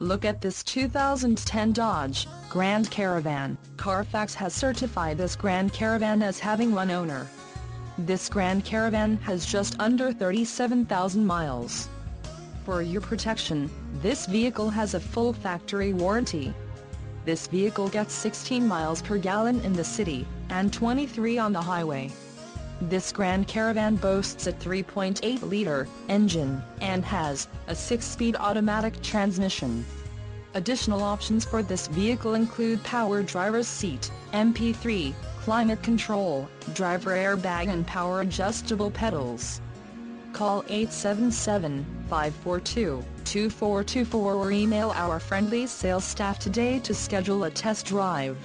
Look at this 2010 Dodge Grand Caravan. Carfax has certified this Grand Caravan as having one owner. This Grand Caravan has just under 37,000 miles. For your protection, this vehicle has a full factory warranty. This vehicle gets 16 miles per gallon in the city, and 23 on the highway. This Grand Caravan boasts a 3.8-liter engine, and has a 6-speed automatic transmission. Additional options for this vehicle include power driver's seat, MP3, climate control, driver airbag and power adjustable pedals. Call 877-542-2424 or email our friendly sales staff today to schedule a test drive.